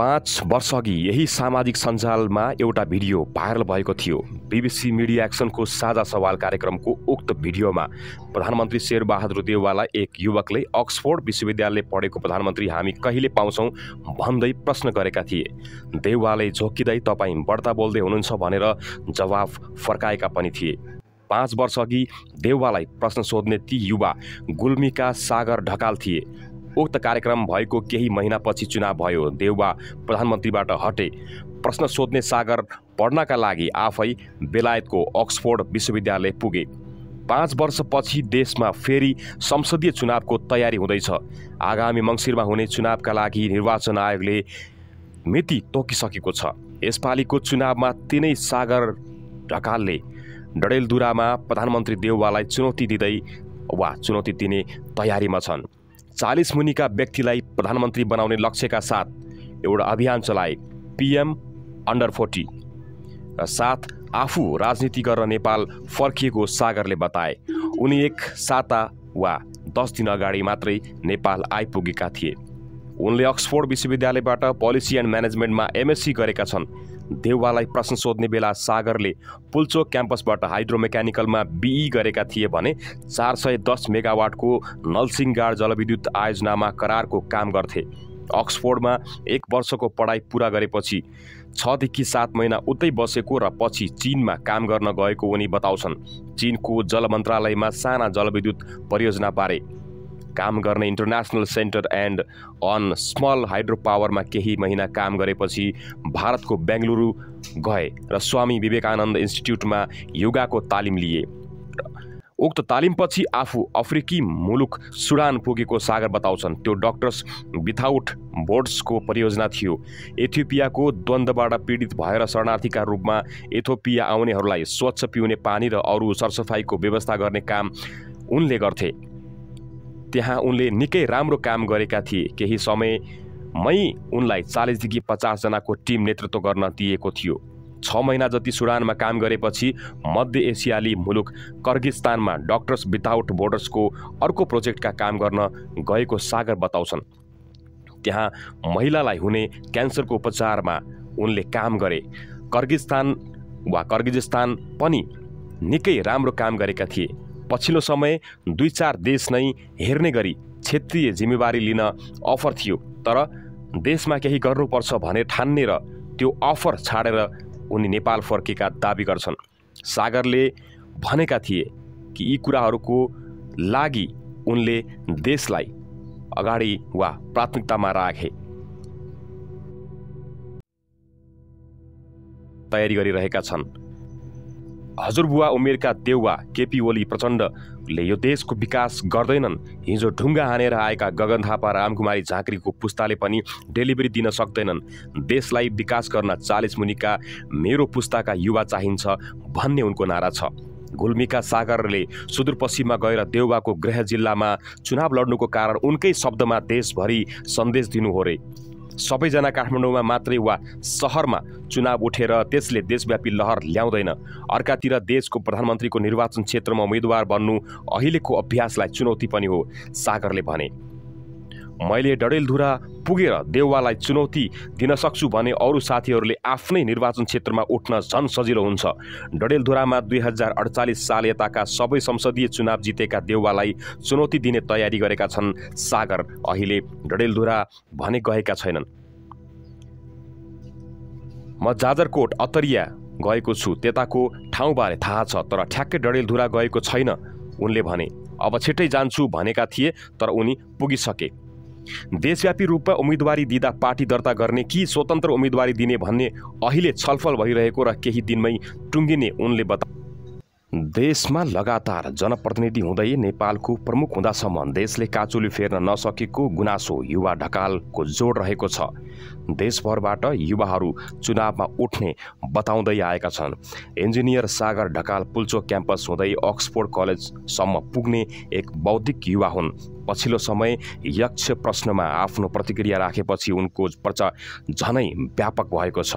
पाँच वर्षअघि यही सामाजिक सञ्जालमा एउटा भिडियो भाइरल भएको थियो। बिबिसी मिडिया एक्सनको साझा सवाल कार्यक्रमको उक्त भिडियोमा प्रधानमन्त्री शेरबहादुर देउवालाई एक युवकले अक्सफोर्ड विश्वविद्यालय पढेको प्रधानमन्त्री हामी कहिले पाउँछौँ भन्दै प्रश्न गरेका थिए। देउवाले झोकिँदै तपाईँ बढ्ता बोल्दै हुनुहुन्छ भनेर जवाफ फर्काएका पनि थिए। पाँच वर्षअघि देउवालाई प्रश्न सोध्ने ती युवा गुल्मीका सागर ढकाल थिए। उक्त कार्यक्रम भएको केही महिनापछि चुनाव भयो। देउवा प्रधानमन्त्रीबाट हटे। प्रश्न सोध्ने सागर पढ्नका लागि आफै बेलायतको अक्सफोर्ड विश्वविद्यालय पुगे। पाँच वर्षपछि देशमा फेरि संसदीय चुनावको तयारी हुँदैछ। आगामी मङ्सिरमा हुने चुनावका लागि निर्वाचन आयोगले मिति तोकिसकेको छ। यसपालिको चुनावमा तिनै सागर ढकालले डडेलधुरामा प्रधानमन्त्री देउवालाई चुनौती दिँदै वा चुनौती दिने तयारीमा छन्। चालिस मुनिका व्यक्तिलाई प्रधानमन्त्री बनाउने लक्ष्यका साथ एउटा अभियान चलाए पिएम अन्डर फोर्टी र साथ आफू राजनीति गरेर नेपाल फर्किएको सागरले बताए। उनी एक साता वा दस दिन अगाडि मात्रै नेपाल आइपुगेका थिए। उनले अक्सफोर्ड विश्वविद्यालयबाट पोलिसी एन्ड म्यानेजमेन्टमा एमएससी गरेका छन्। देउवालाई प्रश्न सोध्ने बेला सागरले पुल्चोक क्याम्पसबाट हाइड्रोमेकानिकलमा बिई गरेका थिए भने चार सय दस मेगावाटको नलसिङगाड जलविद्युत आयोजनामा करारको काम गर्थे। अक्सफोर्डमा एक वर्षको पढाइ पुरा गरेपछि छदेखि सात महिना उतै बसेको र पछि चिनमा काम गर्न गएको उनी बताउँछन्। चिनको जल मन्त्रालयमा साना जलविद्युत परियोजनाबारे काम गर्ने international centre and on small hydro पावरमा केही महिना काम गरेपछि भारतको बेङ्गलुरु गए र स्वामी विवेकानन्द इन्स्टिच्युटमा योगाको तालिम लिए। उक्त तालिमपछि आफू अफ्रिकी मुलुक सुडान पुगेको सागर बताउँछन्। त्यो डक्टर्स विथाउट बोर्ड्सको परियोजना थियो। एथियोपियाको द्वन्द्वबाट पीडित भएर शरणार्थीका रूपमा एथोपिया आउनेहरूलाई स्वच्छ पिउने पानी र अरू सरसफाइको व्यवस्था गर्ने काम उनले गर्थे। त्यहाँ उनले निकै राम्रो काम गरेका थिए। केही समयमै उनलाई चालिसदेखि पचासजनाको टिम नेतृत्व गर्न दिएको थियो। छ महिना जति सुडानमा काम गरेपछि मध्य एसियाली मुलुक कर्गिस्तानमा डक्टर्स विदाउट बोर्डर्सको अर्को प्रोजेक्टका काम गर्न गएको सागर बताउँछन्। त्यहाँ महिलालाई हुने क्यान्सरको उपचारमा उनले काम गरे। कर्गिस्तान वा कर्गिजिस्तान पनि निकै राम्रो काम गरेका थिए। पछिल्लो समय दुई चार देश नै हेर्ने गरी क्षेत्रीय जिम्मेवारी लिन अफर थियो तर देशमा केही गर्नुपर्छ भने ठान्ने र त्यो अफर छाडेर उनी नेपाल फर्केका दावी गर्छन्। सागरले भनेका थिए कि यी कुराहरूको लागि उनले देशलाई अगाडि वा प्राथमिकतामा राखे। तयारी गरिरहेका छन्। हजुरबुवा उमेरका देउवा केपी ओली प्रचण्डले यो देशको विकास गर्दैनन्। हिजो ढुङ्गा हानेर आएका गगन थापा रामकुमारी झाँक्रीको पुस्ताले पनि डेलिभरी दिन सक्दैनन्। देशलाई विकास गर्न चालिस मुनिका मेरो पुस्ताका युवा चाहिन्छ भन्ने उनको नारा छ। गुल्मीका सागरले सुदूरपश्चिममा गएर देउवाको गृह जिल्लामा चुनाव लड्नुको कारण उनकै शब्दमा देशभरि सन्देश दिनु हो रे। सबैजना काठमाडौँमा मात्रै वा सहरमा चुनाव उठेर त्यसले देशव्यापी लहर ल्याउँदैन। अर्कातिर देशको प्रधानमन्त्रीको निर्वाचन क्षेत्रमा उम्मेदवार बन्नु अहिलेको अभ्यासलाई चुनौती पनि हो सागरले भने। मैले डडेलधुरा पुगेर देउवालाई चुनौती दिन सक्छु भने अरू साथीहरूले आफ्नै निर्वाचन क्षेत्रमा उठ्न झन् सजिलो हुन्छ। डडेलधुरामा दुई हजार अडचालिस साल यताका सबै संसदीय चुनाव जितेका देउवालाई चुनौती दिने तयारी गरेका छन् सागर अहिले डडेलधुरा भने गएका छैनन्। म जाजरकोट अतरिया गएको छु त्यताको ठाउँबारे थाहा छ तर ठ्याक्कै डडेलधुरा गएको छैन उनले भने। अब छिट्टै जान्छु भनेका थिए तर उनी पुगिसके। देशव्यापी रूपमा उम्मेदवारी दिँदा पार्टी दर्ता गर्ने कि स्वतन्त्र उम्मेदवारी दिने भन्ने अहिले छलफल भइरहेको र केही दिनमै टुङ्गिने उनले बता देशमा लगातार जनप्रतिनिधि हुँदै नेपालको प्रमुख हुँदासम्म देशले काचुली फेर्न नसकेको गुनासो युवा ढकालको जोड रहेको छ। देशभरबाट युवाहरू चुनावमा उठ्ने बताउँदै आएका छन्। इन्जिनियर सागर ढकाल पुल्चोक क्याम्पस हुँदै अक्सफोर्ड कलेजसम्म पुग्ने एक बौद्धिक युवा हुन्। पछिल्लो समय यक्ष प्रश्नमा आफ्नो प्रतिक्रिया राखेपछि उनको प्रचार झनै व्यापक भएको छ।